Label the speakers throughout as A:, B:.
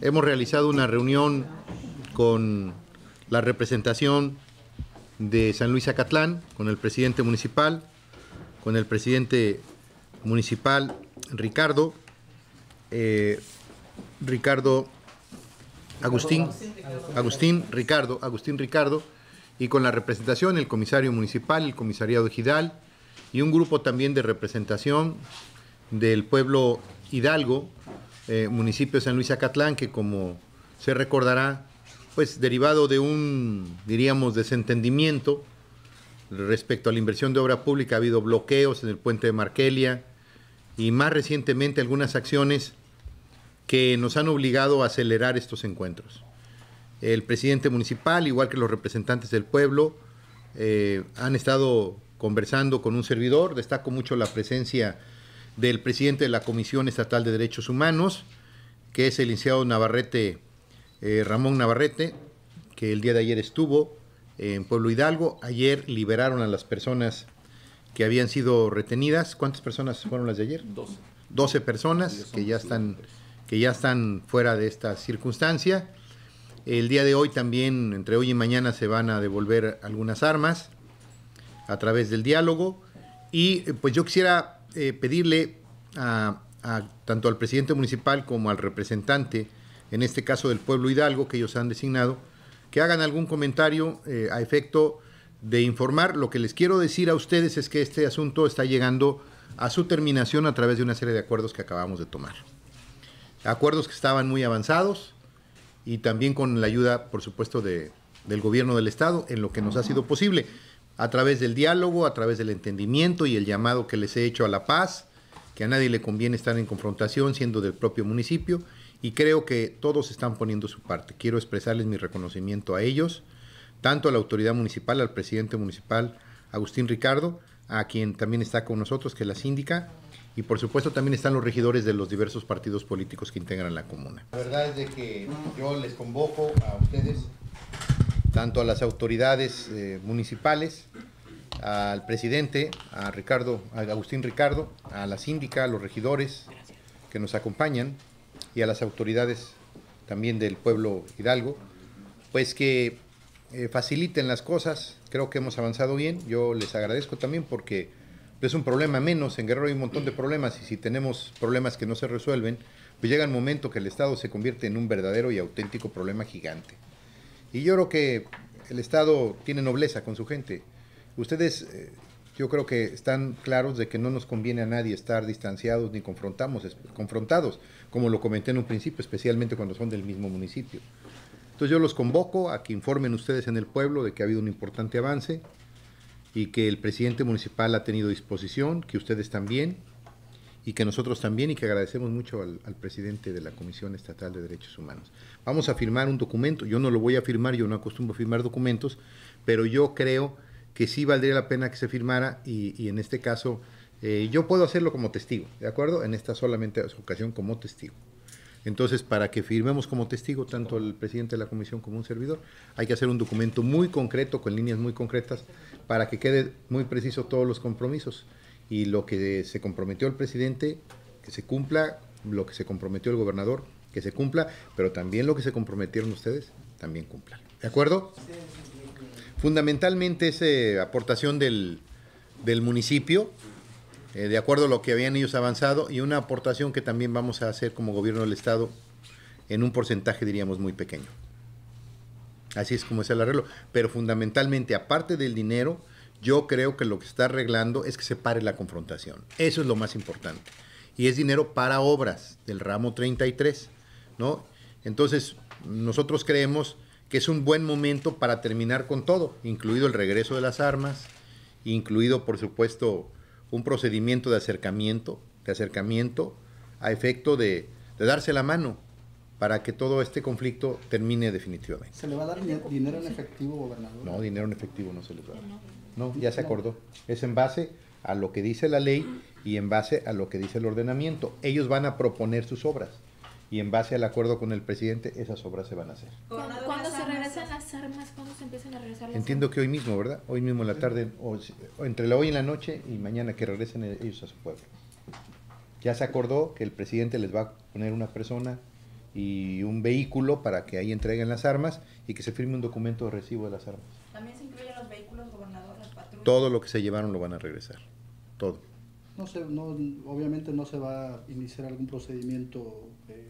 A: hemos realizado una reunión con la representación de San Luis Acatlán, con el presidente municipal, con el presidente municipal Ricardo, eh, Ricardo Agustín, Agustín Ricardo, Agustín Ricardo, y con la representación, el comisario municipal, el comisariado Gidal, y un grupo también de representación del pueblo Hidalgo, eh, municipio de San Luis Acatlán, que como se recordará, pues derivado de un, diríamos, desentendimiento respecto a la inversión de obra pública, ha habido bloqueos en el puente de Markelia y más recientemente algunas acciones que nos han obligado a acelerar estos encuentros. El presidente municipal, igual que los representantes del pueblo, eh, han estado conversando con un servidor. Destaco mucho la presencia del presidente de la Comisión Estatal de Derechos Humanos, que es el licenciado Navarrete, eh, Ramón Navarrete, que el día de ayer estuvo en Pueblo Hidalgo. Ayer liberaron a las personas que habían sido retenidas. ¿Cuántas personas fueron las de ayer? 12. 12 personas que ya están que ya están fuera de esta circunstancia. El día de hoy también, entre hoy y mañana, se van a devolver algunas armas a través del diálogo. Y eh, pues yo quisiera eh, pedirle a, tanto al presidente municipal como al representante, en este caso del pueblo Hidalgo, que ellos han designado, que hagan algún comentario eh, a efecto de informar. Lo que les quiero decir a ustedes es que este asunto está llegando a su terminación a través de una serie de acuerdos que acabamos de tomar acuerdos que estaban muy avanzados y también con la ayuda, por supuesto, de, del gobierno del Estado en lo que nos ha sido posible, a través del diálogo, a través del entendimiento y el llamado que les he hecho a la paz, que a nadie le conviene estar en confrontación siendo del propio municipio y creo que todos están poniendo su parte. Quiero expresarles mi reconocimiento a ellos, tanto a la autoridad municipal, al presidente municipal Agustín Ricardo, a quien también está con nosotros, que es la síndica, y por supuesto también están los regidores de los diversos partidos políticos que integran la comuna. La verdad es de que yo les convoco a ustedes, tanto a las autoridades eh, municipales, al presidente, a Ricardo, a Agustín Ricardo, a la síndica, a los regidores que nos acompañan y a las autoridades también del pueblo Hidalgo, pues que eh, faciliten las cosas. Creo que hemos avanzado bien. Yo les agradezco también porque es un problema menos, en Guerrero hay un montón de problemas y si tenemos problemas que no se resuelven, pues llega el momento que el Estado se convierte en un verdadero y auténtico problema gigante. Y yo creo que el Estado tiene nobleza con su gente. Ustedes, eh, yo creo que están claros de que no nos conviene a nadie estar distanciados ni confrontamos, confrontados, como lo comenté en un principio, especialmente cuando son del mismo municipio. Entonces yo los convoco a que informen ustedes en el pueblo de que ha habido un importante avance, y que el presidente municipal ha tenido disposición, que ustedes también, y que nosotros también, y que agradecemos mucho al, presidente de la Comisión Estatal de Derechos Humanos. Vamos a firmar un documento, yo no lo voy a firmar, yo no acostumbro a firmar documentos, pero yo creo que sí valdría la pena que se firmara y, en este caso eh, yo puedo hacerlo como testigo, ¿de acuerdo? En esta solamente ocasión como testigo. Entonces, para que firmemos como testigo tanto el presidente de la comisión como un servidor, hay que hacer un documento muy concreto, con líneas muy concretas, para que quede muy preciso todos los compromisos. Y lo que se comprometió el presidente, que se cumpla, lo que se comprometió el gobernador, que se cumpla, pero también lo que se comprometieron ustedes, también cumplan. ¿De acuerdo? Fundamentalmente esa aportación del, del municipio, eh, de acuerdo a lo que habían ellos avanzado, y una aportación que también vamos a hacer como gobierno del Estado en un porcentaje, diríamos, muy pequeño. Así es como es el arreglo. Pero fundamentalmente, aparte del dinero, yo creo que lo que está arreglando es que se pare la confrontación. Eso es lo más importante. Y es dinero para obras del ramo 33, ¿no? Entonces, nosotros creemos que es un buen momento para terminar con todo, incluido el regreso de las armas, incluido, por supuesto, un procedimiento de acercamiento, de acercamiento a efecto de, darse la mano para que todo este conflicto termine definitivamente.
B: ¿Se le va a dar dinero en efectivo, gobernador?
A: No, dinero en efectivo no se le va a dar. No, ya se acordó. Es en base a lo que dice la ley y en base a lo que dice el ordenamiento. Ellos van a proponer sus obras y en base al acuerdo con el presidente esas obras se van a hacer.
C: ¿Cuándo se regresan las armas? ¿Cuándo se empiezan a regresar las
A: Entiendo que hoy mismo, ¿verdad? Hoy mismo en la tarde, o, entre la hoy y la noche y mañana que regresen ellos a su pueblo. Ya se acordó que el presidente les va a poner una persona y un vehículo para que ahí entreguen las armas y que se firme un documento de recibo de las armas.
D: También se incluyen los vehículos, gobernador, las patrullas.
A: Todo lo que se llevaron lo van a regresar. Todo.
B: No se, no, obviamente no se va a iniciar algún procedimiento eh,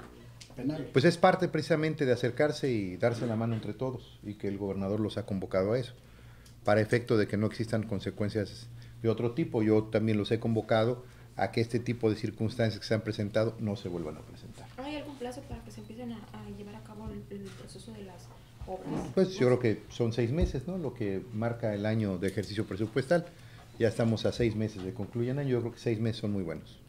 B: penal.
A: Pues es parte precisamente de acercarse y darse la mano entre todos y que el gobernador los ha convocado a eso, para efecto de que no existan consecuencias de otro tipo. Yo también los he convocado a que este tipo de circunstancias que se han presentado no se vuelvan a presentar.
C: ¿Hay algún plazo para que se empiecen a, a llevar a cabo el, el proceso de las obras?
A: Pues yo creo que son seis meses, ¿no? Lo que marca el año de ejercicio presupuestal. Ya estamos a seis meses de concluir el año. Yo creo que seis meses son muy buenos.